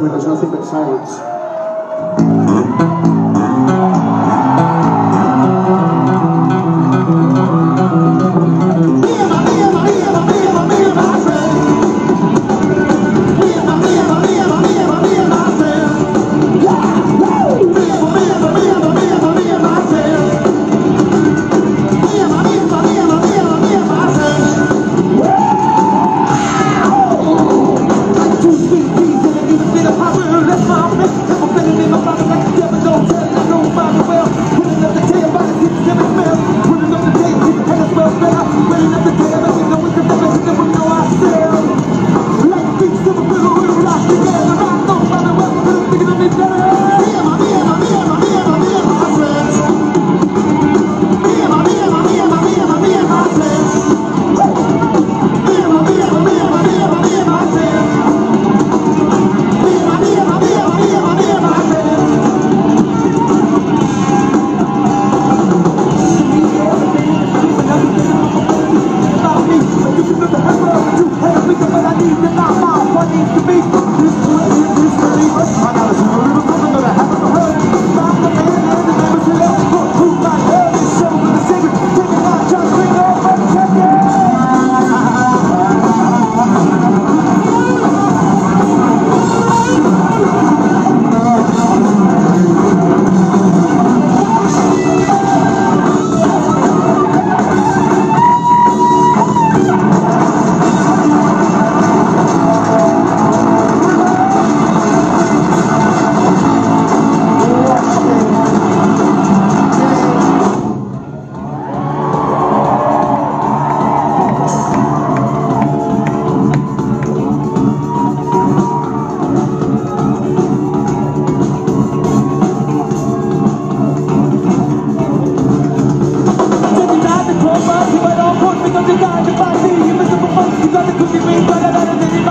when there's nothing but silence. got the you to pass it, you missed up a you got the cookie, we got a lot of